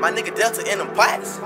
My nigga Delta in them pots.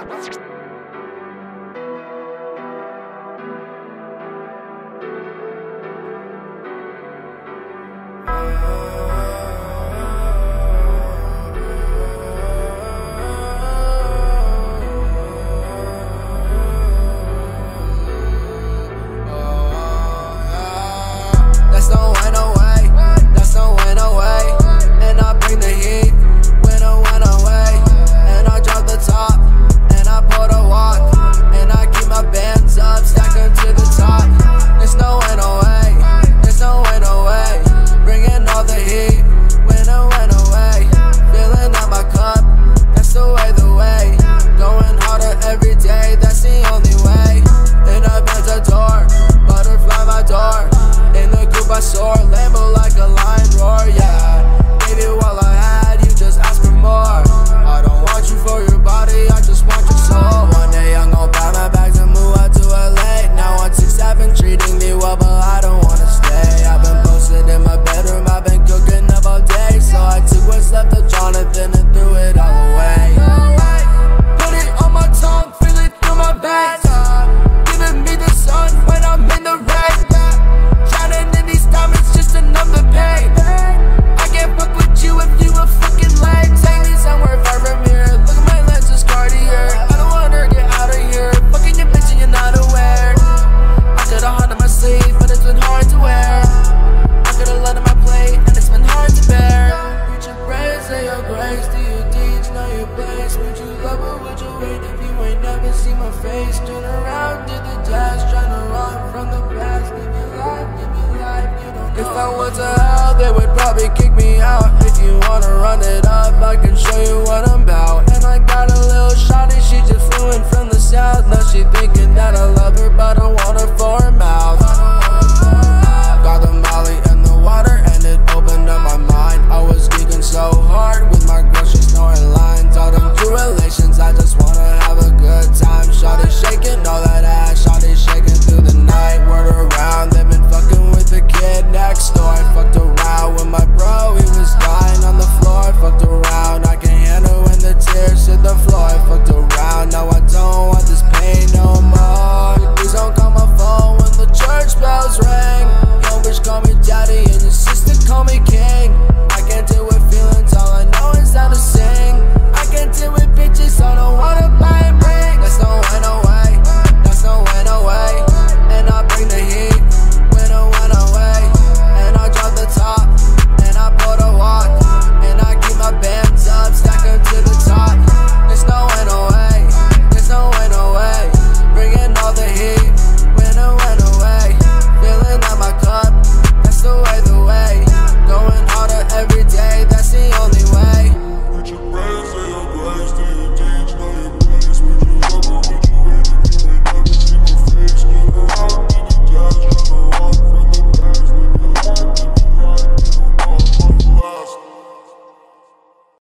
price to your deeds, now your place Would you love or would you wait if you ain't never seen my face? Turn around, did the dash, tryna run from the past. Give your life, give your life, you don't know. If I was a hell, they would probably kick me